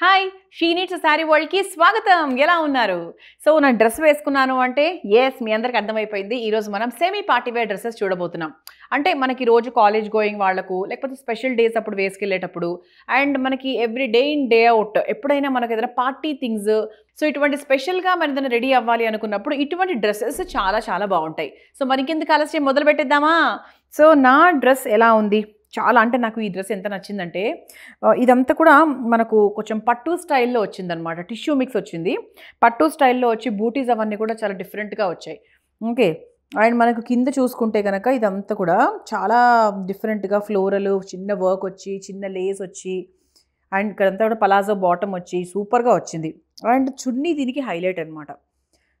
Hi she needs sari వరల్డ్కి స్వాగతం. ఎలా ఉన్నారు? సో నా డ్రెస్ వేసుకున్నాను అంటే ఎస్ మీ అందరికి అర్థమైపోయింది. ఈరోజు మనం సెమీ పార్టీ వేర్ డ్రెస్సెస్ చూడబోతున్నాం. అంటే మనకి రోజు కాలేజ్ గోయింగ్ వాళ్ళకు లేకపోతే స్పెషల్ డేస్ అప్పుడు వేసుకెళ్ళేటప్పుడు అండ్ మనకి every day in day out ఎప్పుడైనా మనకు ఏదైనా పార్టీ థింగ్స్ సో ఇటువంటి స్పెషల్గా మన ఏదైనా రెడీ అవ్వాలి అనుకున్నప్పుడు ఇటువంటి డ్రెస్సెస్ చాలా చాలా బాగుంటాయి. సో మనకి ఆలస్యం? మొదలు పెట్టేద్దామా సో నా డ్రెస్ ఎలా ఉంది? చాలా అంటే నాకు ఈ డ్రెస్ ఎంత నచ్చిందంటే ఇదంతా కూడా మనకు కొంచెం పట్టు స్టైల్లో వచ్చిందనమాట టిష్యూ మిక్స్ వచ్చింది. పట్టు స్టైల్లో వచ్చి బూటీస్ అవన్నీ కూడా చాలా డిఫరెంట్గా వచ్చాయి. ఓకే. అండ్ మనకు కింద చూసుకుంటే కనుక ఇదంతా కూడా చాలా డిఫరెంట్గా ఫ్లోరల్ చిన్న వర్క్ వచ్చి చిన్న లేస్ వచ్చి అండ్ ఇక్కడంతా కూడా పలాజో బాటమ్ వచ్చి సూపర్గా వచ్చింది. అండ్ చున్నీ దీనికి హైలైట్ అనమాట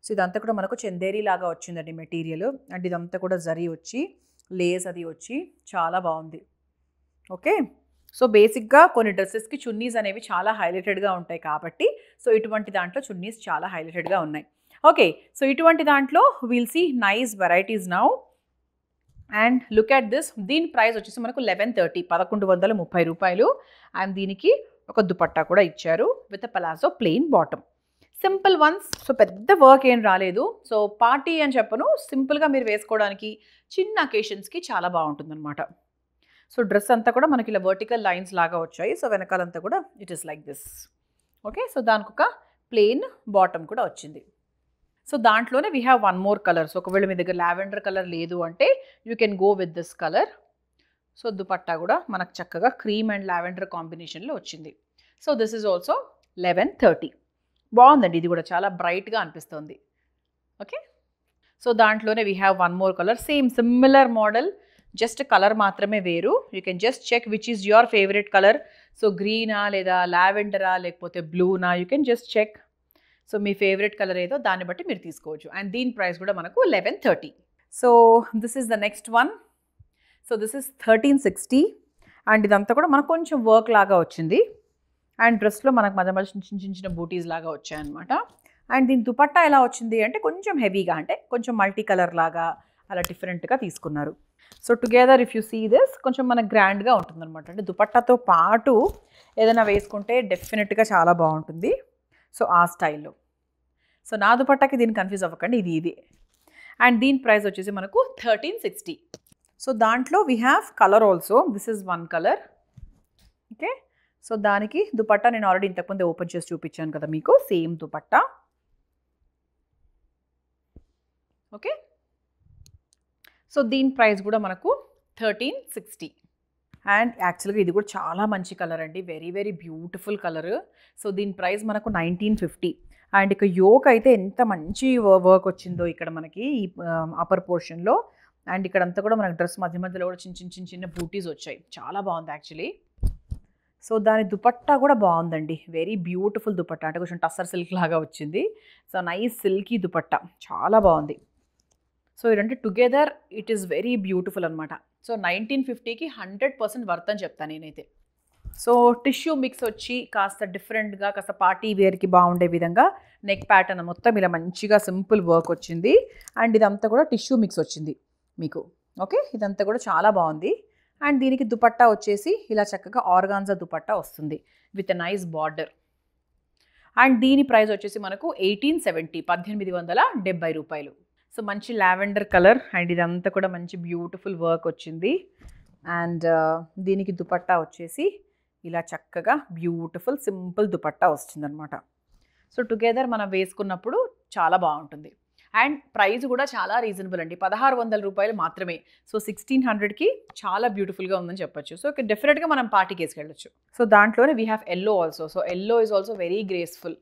సో ఇదంతా కూడా మనకు చందేరి లాగా వచ్చిందండి మెటీరియల్. అండ్ ఇదంతా కూడా జరీ వచ్చి లేస్ అది వచ్చి చాలా బాగుంది. ఓకే? సో బేసిక్గా కొన్ని డ్రెస్సెస్కి చున్నీస్ అనేవి చాలా హైలైటెడ్గా ఉంటాయి కాబట్టి సో ఇటువంటి దాంట్లో చున్నీస్ చాలా హైలైటెడ్గా ఉన్నాయి. ఓకే సో ఇటువంటి దాంట్లో will see nice varieties now and look at this దీని ప్రైస్ వచ్చేసి మనకు లెవెన్ థర్టీ పదకొండు వందల ముప్పై రూపాయలు. అండ్ దీనికి ఒక దుపట్టా కూడా ఇచ్చారు with palazzo plain bottom simple ones so పెద్ద వర్క్ ఏం రాలేదు. సో పార్టీ అని చెప్పను. సింపుల్గా మీరు వేసుకోవడానికి చిన్న అకేషన్స్కి చాలా బాగుంటుందన్నమాట. సో డ్రెస్ అంతా కూడా మనకి ఇలా వర్టికల్ లైన్స్ లాగా వచ్చాయి. సో వెనకాలంతా కూడా it is like this. Okay? So దానికి ఒక ప్లెయిన్ బాటమ్ కూడా వచ్చింది. సో దాంట్లోనే we have one more colour so ఒకవేళ మీ దగ్గర లావెండర్ కలర్ లేదు అంటే you can go with this colour. So dupatta కూడా మనకు చక్కగా క్రీమ్ అండ్ లావెండర్ కాంబినేషన్లో వచ్చింది. So this is also eleven thirty. బాగుందండి. ఇది కూడా చాలా బ్రైట్గా అనిపిస్తుంది. ఓకే? సో దాంట్లోనే we have one more colour. Same similar model just colour మాత్రమే వేరు. You can just check which is your favourite colour so గ్రీనా లేదా లావెండరా లేకపోతే బ్లూనా you can just check so me favourite colour ఏదో దాన్ని బట్టి మీరు తీసుకోవచ్చు. అండ్ దీని ప్రైస్ కూడా మనకు eleven thirty so this is the next one so this is thirteen sixty and ఇదంతా కూడా మనకు కొంచెం వర్క్ లాగా వచ్చింది. అండ్ డ్రెస్లో మనకు మధ్య మధ్య చిన్న చిన్న చిన్న బూటీస్ లాగా వచ్చాయన్నమాట. అండ్ దీని దుపట్టా ఎలా వచ్చింది అంటే కొంచెం హెవీగా అంటే కొంచెం మల్టీ కలర్ లాగా అలా డిఫరెంట్గా తీసుకున్నారు. So together if you see this కొంచెం మనకు గ్రాండ్గా ఉంటుందన్నమాట. అంటే దుపట్టాతో పాటు ఏదైనా వేసుకుంటే డెఫినెట్గా చాలా బాగుంటుంది. సో ఆ స్టైల్లో. సో నా దుపట్టాకి దీన్ని కన్ఫ్యూజ్ అవ్వకండి. ఇది ఇది. అండ్ దీని ప్రైస్ వచ్చేసి మనకు థర్టీన్ సిక్స్టీ సో దాంట్లో we have colour also this is one colour okay so దానికి దుపట్టా నేను ఆల్రెడీ ఇంతకుముందే ఓపెన్ చేసి చూపించాను కదా మీకు. సేమ్ దుపట్టా. ఓకే సో దీని ప్రైస్ కూడా మనకు థర్టీన్ సిక్స్టీ. అండ్ యాక్చువల్గా ఇది కూడా చాలా మంచి కలర్ అండి. Very very beautiful colour. So దీని ప్రైస్ మనకు నైన్టీన్ ఫిఫ్టీ. అండ్ ఇక యోక్ అయితే ఎంత మంచి వర్క్ వచ్చిందో ఇక్కడ మనకి ఈ అప్పర్ పోర్షన్లో అండ్ ఇక్కడంతా కూడా మనకు డ్రెస్ మధ్య మధ్యలో కూడా చిన్న చిన్న చిన్న చిన్న బూటీస్ వచ్చాయి. చాలా బాగుంది యాక్చువల్లీ. సో దాని దుపట్టా కూడా బాగుందండి. Very beautiful dupatta. అంటే కొంచెం టస్సర్ సిల్క్ లాగా వచ్చింది. So nice silky dupatta. చాలా బాగుంది. సో ఇదంటే together it is very beautiful అనమాట సో నైన్టీన్ ఫిఫ్టీకి హండ్రెడ్ పర్సెంట్ వర్త్ అని చెప్తాను నేనైతే. సో టిష్యూ మిక్స్ వచ్చి కాస్త డిఫరెంట్గా కాస్త పార్టీ వేర్కి బాగుండే విధంగా నెక్ ప్యాటర్న్ మొత్తం ఇలా మంచిగా సింపుల్ వర్క్ వచ్చింది. అండ్ ఇదంతా కూడా టిష్యూ మిక్స్ వచ్చింది మీకు. ఓకే? ఇదంతా కూడా చాలా బాగుంది. అండ్ దీనికి దుపట్టా వచ్చేసి ఇలా చక్కగా ఆర్గాన్జా దుపట్టా వస్తుంది విత్ నైస్ బార్డర్. అండ్ దీని ప్రైస్ వచ్చేసి మనకు ఎయిటీన్ సెవెంటీ పద్దెనిమిది వందల డెబ్బై రూపాయలు. సో మంచి లావెండర్ కలర్ అండ్ ఇదంతా కూడా మంచి బ్యూటిఫుల్ వర్క్ వచ్చింది. అండ్ దీనికి దుపట్టా వచ్చేసి ఇలా చక్కగా బ్యూటిఫుల్ సింపుల్ దుపట్టా వస్తుందన్నమాట. సో టుగెదర్ మనం వేసుకున్నప్పుడు చాలా బాగుంటుంది. అండ్ ప్రైస్ కూడా చాలా రీజనబుల్ అండి. పదహారు వందల రూపాయలు మాత్రమే. సో సిక్స్టీన్ హండ్రెడ్కి చాలా బ్యూటిఫుల్గా ఉందని చెప్పొచ్చు. సో డెఫినెట్గా మనం పార్టీకి వేసుకెళ్ళచ్చు సో దాంట్లోనే we have yellow also so yellow is also very graceful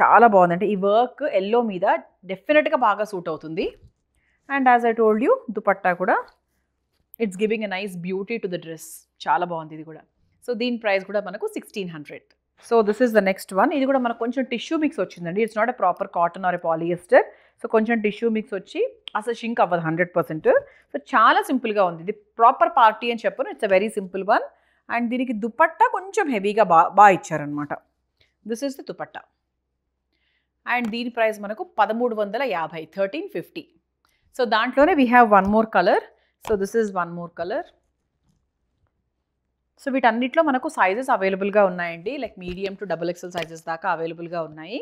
చాలా బాగుంది అంటే ఈ వర్క్ ఎల్లో మీద డెఫినెట్గా బాగా సూట్ అవుతుంది. And as I told you dupatta కూడా. It's giving a nice beauty to the dress. చాలా బాగుంది ఇది కూడా. సో దీని ప్రైస్ కూడా మనకు sixteen hundred. So this is the next one. ఇది కూడా మనకు కొంచెం టిష్యూ మిక్స్ వచ్చిందండి. It's not a proper cotton or a polyester. So కొంచెం టిష్యూ మిక్స్ వచ్చి అసలు షింక్ అవ్వదు హండ్రెడ్ పర్సెంట్. సో చాలా సింపుల్గా ఉంది. ఇది ప్రాపర్ పార్టీ అని చెప్పను. It's a very simple one. And దీనికి దుపట్టా కొంచెం హెవీగా బా బాగా ఇచ్చారనమాట this is the dupatta. And దీని ప్రైస్ మనకు పదమూడు వందల యాభై థర్టీన్ ఫిఫ్టీ. సో దాంట్లోనే we have one more colour so this is one more colour so వీటన్నిటిలో మనకు సైజెస్ అవైలబుల్గా ఉన్నాయండి. Like medium to double XL sizes దాకా అవైలబుల్గా ఉన్నాయి.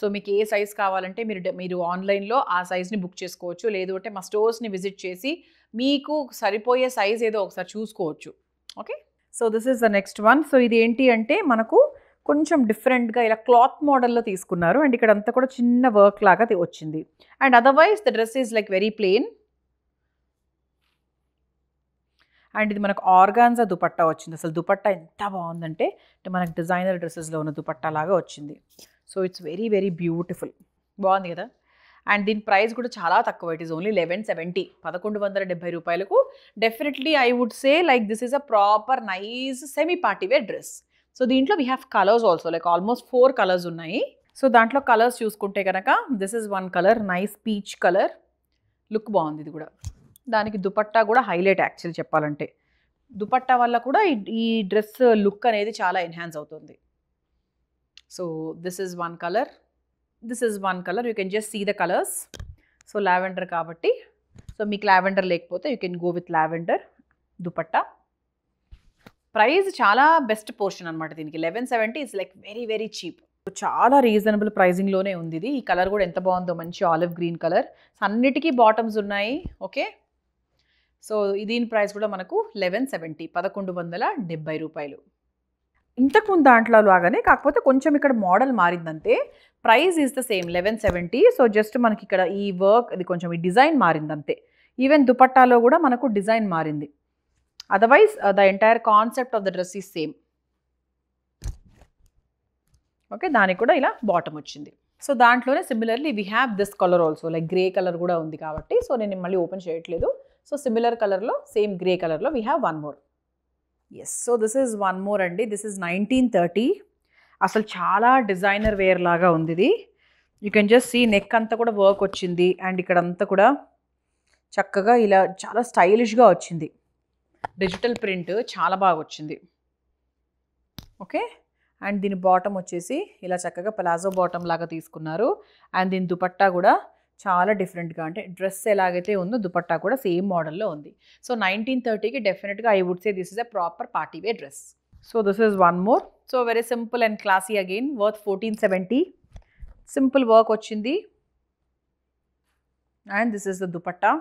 సో మీకు ఏ సైజ్ కావాలంటే మీరు మీరు ఆన్లైన్లో ఆ సైజ్ని బుక్ చేసుకోవచ్చు. లేదు అంటే మా స్టోర్స్ని విజిట్ చేసి మీకు సరిపోయే సైజ్ ఏదో ఒకసారి చూసుకోవచ్చు. Okay so this is the next one so ఇది ఏంటి అంటే మనకు కొంచెం డిఫరెంట్గా ఇలా క్లాత్ మోడల్లో తీసుకున్నారు. అండ్ ఇక్కడ అంతా కూడా చిన్న వర్క్ లాగా వచ్చింది. And otherwise the dress is like very plain and ఇది మనకు ఆర్గాన్జా దుపట్టా వచ్చింది. అసలు దుపట్టా ఎంత బాగుందంటే అంటే మనకు డిజైనర్ డ్రెస్సెస్లో ఉన్న దుపట్టా లాగా వచ్చింది. So it's very very beautiful. బాగుంది కదా? అండ్ దీని ప్రైస్ కూడా చాలా తక్కువ. It is only eleven seventy. పదకొండు వందల డెబ్బై రూపాయలకు definitely I would say like this is a proper nice semi party wear dress. So దీంట్లో we have colours also like almost four colours ఉన్నాయి. సో దాంట్లో కలర్స్ చూసుకుంటే కనుక this is one colour nice peach colour look బాగుంది ఇది కూడా. దానికి దుపట్టా కూడా హైలైట్ యాక్చువల్ చెప్పాలంటే. దుపట్టా వల్ల కూడా ఈ డ్రెస్ లుక్ అనేది చాలా ఎన్హాన్స్ అవుతుంది. So this is one colour this is one colour you can just see the colours so lavender కాబట్టి సో మీకు లావెండర్ లేకపోతే you can go with lavender dupatta. Price చాలా బెస్ట్ పోర్షన్ అనమాట దీనికి. Eleven seventy is like very very cheap. చాలా reasonable ప్రైజింగ్లోనే ఉంది ఇది. ఈ కలర్ కూడా ఎంత బాగుందో మంచి ఆలివ్ గ్రీన్ కలర్. అన్నిటికీ బాటమ్స్ ఉన్నాయి ఓకే? సో దీని ప్రైస్ కూడా మనకు లెవెన్ సెవెంటీ పదకొండు వందల డెబ్బై రూపాయలు. ఇంతకుముందు దాంట్లో లాగానే కాకపోతే కొంచెం ఇక్కడ model మారిందంతే. Price is the same eleven seventy. So just మనకి ఇక్కడ ఈ వర్క్ ఇది కొంచెం ఈ డిజైన్ మారిందంతే. ఈవెన్ దుపట్టాలో కూడా మనకు డిజైన్ మారింది. Otherwise the entire concept of the dress is same okay దానికి కూడా ఇలా బాటమ్ వచ్చింది. సో దాంట్లోనే similarly we have this colour also like grey colour కూడా ఉంది కాబట్టి సో నేను మళ్ళీ ఓపెన్ చేయట్లేదు. సో సిమిలర్ కలర్లో సేమ్ గ్రే కలర్లో we have one more yes so this is one more అండి. దిస్ ఈజ్ నైన్టీన్ థర్టీ అసలు చాలా డిజైనర్ వేర్ లాగా ఉంది ఇది. You can just see neck అంతా కూడా వర్క్ వచ్చింది. అండ్ ఇక్కడ అంతా కూడా చక్కగా ఇలా చాలా స్టైలిష్గా వచ్చింది. డిజిటల్ ప్రింట్ చాలా బాగా వచ్చింది ఓకే? అండ్ దీని బాటమ్ వచ్చేసి ఇలా చక్కగా ప్లాజో బాటమ్ లాగా తీసుకున్నారు. అండ్ దీని దుపట్టా కూడా చాలా డిఫరెంట్గా అంటే డ్రెస్ ఎలాగైతే ఉందో దుపట్టా కూడా సేమ్ మోడల్లో ఉంది. సో నైన్టీన్ థర్టీకి డెఫినెట్గా I would say this is a proper party wear dress. So this is one more. So very simple and classy again worth fourteen seventy. Simple work వచ్చింది. And this is the dupatta.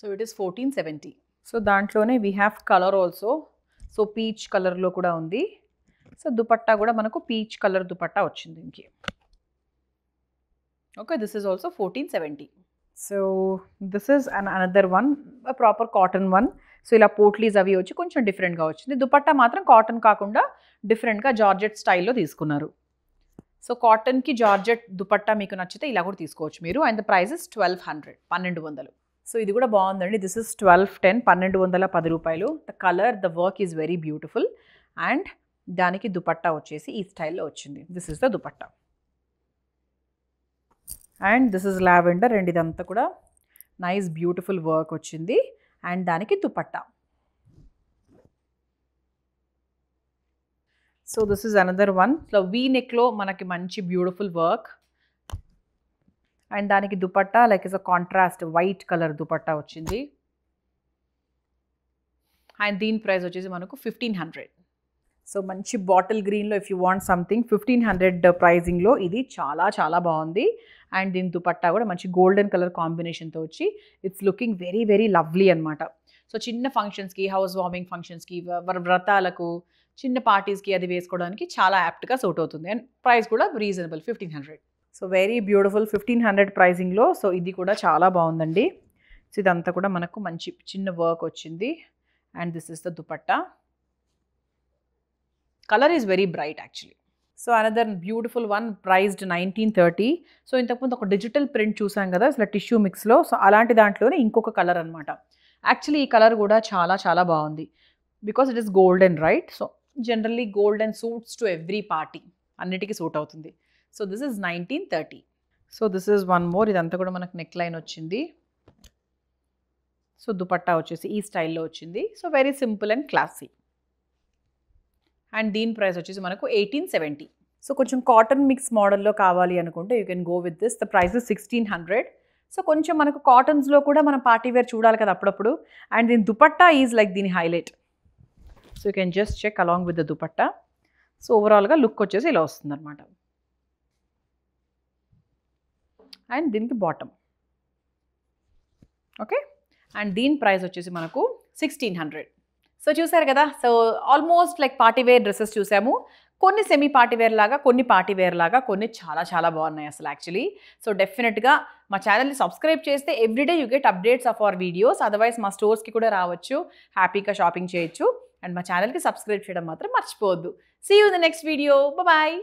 So it is fourteen seventy so దాంట్లోనే we have colour also so peach కలర్లో కూడా ఉంది. So dupatta కూడా మనకు peach colour dupatta వచ్చింది ఇంకే okay this is also fourteen seventy so this is an another one proper cotton one so ఇలా పోట్లీస్ అవి వచ్చి కొంచెం డిఫరెంట్గా వచ్చింది. దుపట్టా మాత్రం కాటన్ కాకుండా డిఫరెంట్గా జార్జెట్ స్టైల్లో తీసుకున్నారు. సో కాటన్కి జార్జెట్ దుపట్టా మీకు నచ్చితే ఇలా కూడా తీసుకోవచ్చు మీరు. And the price is twelve hundred పన్నెండు వందలు. సో ఇది కూడా బాగుందండి. దిస్ ఇస్ ట్వెల్వ్ టెన్ పన్నెండు వందల పది రూపాయలు. The colour the work is very beautiful and దానికి దుపట్టా వచ్చేసి ఈ స్టైల్లో వచ్చింది. This is the dupatta. And this is lavender and ఇదంతా కూడా నైస్ బ్యూటిఫుల్ వర్క్ వచ్చింది. అండ్ దానికి dupatta. So this is another one so we నెక్లో మనకి మంచి బ్యూటిఫుల్ వర్క్ అండ్ దానికి dupatta like is a contrast white colour dupatta వచ్చింది. And దీని price వచ్చేసి మనకు ఫిఫ్టీన్ హండ్రెడ్. సో మంచి బాటిల్ గ్రీన్లో if you want something fifteen hundred uh, ప్రైజింగ్లో ఇది చాలా చాలా బాగుంది. అండ్ దీని దుపట్టా కూడా మంచి గోల్డెన్ కలర్ కాంబినేషన్తో వచ్చి it's looking very very lovely అనమాట సో చిన్న ఫంక్షన్స్కి హౌస్ వార్మింగ్ ఫంక్షన్స్కి వ్రతాలకు చిన్న పార్టీస్కి అది వేసుకోవడానికి చాలా యాప్ట్గా సూట్ అవుతుంది. అండ్ ప్రైస్ కూడా reasonable fifteen hundred. So very beautiful fifteen hundred ప్రైజింగ్లో so ఇది కూడా చాలా బాగుందండి. సో ఇదంతా కూడా మనకు మంచి చిన్న వర్క్ వచ్చింది. And this is the dupatta. Colour is very bright actually. So another beautiful one priced nineteen thirty. So ఇంతకుముందు ఒక డిజిటల్ ప్రింట్ చూసాం కదా అసలు టిష్యూ మిక్స్లో. సో అలాంటి దాంట్లోనే ఇంకొక కలర్ అనమాట యాక్చువల్లీ ఈ కలర్ కూడా చాలా చాలా బాగుంది. Because it is golden right? So generally golden suits to every party. అన్నిటికీ సూట్ అవుతుంది. So this is nineteen thirty. So this is one more. ఇదంతా కూడా మనకు నెక్ లైన్ వచ్చింది. సో దుపట్టా వచ్చేసి ఈ స్టైల్లో వచ్చింది. So very simple and classy. And దీని ప్రైస్ వచ్చేసి మనకు ఎయిటీన్ సెవెంటీ. సో కొంచెం కాటన్ మిక్స్ మోడల్లో కావాలి అనుకుంటే you can go with this. The price sixteen hundred. So కొంచెం మనకు కాటన్స్లో కూడా మనం పార్టీ వేర్ చూడాలి కదా అప్పుడప్పుడు. అండ్ దీని దుపట్టా ఈజ్ లైక్ దీని highlight. So you can just check along with the dupatta. So ఓవరాల్గా లుక్ వచ్చేసి ఇలా వస్తుంది అనమాట అండ్ దీనికి బాటమ్ ఓకే అండ్ దీని ప్రైస్ వచ్చేసి మనకు సిక్స్టీన్ హండ్రెడ్ సో చూసారు కదా? So almost like party wear dresses చూసాము. కొన్ని సెమీ పార్టీవేర్ లాగా కొన్ని పార్టీవేర్ లాగా కొన్ని చాలా చాలా బాగున్నాయి అసలు యాక్చువల్లీ సో డెఫినెట్గా మా ఛానల్ని సబ్స్క్రైబ్ చేస్తే everyday you get updates of our videos otherwise మా స్టోర్స్కి కూడా రావచ్చు. హ్యాపీగా షాపింగ్ చేయొచ్చు. అండ్ మా ఛానల్కి సబ్స్క్రైబ్ చేయడం మాత్రం మర్చిపోవద్దు. See you the next video bye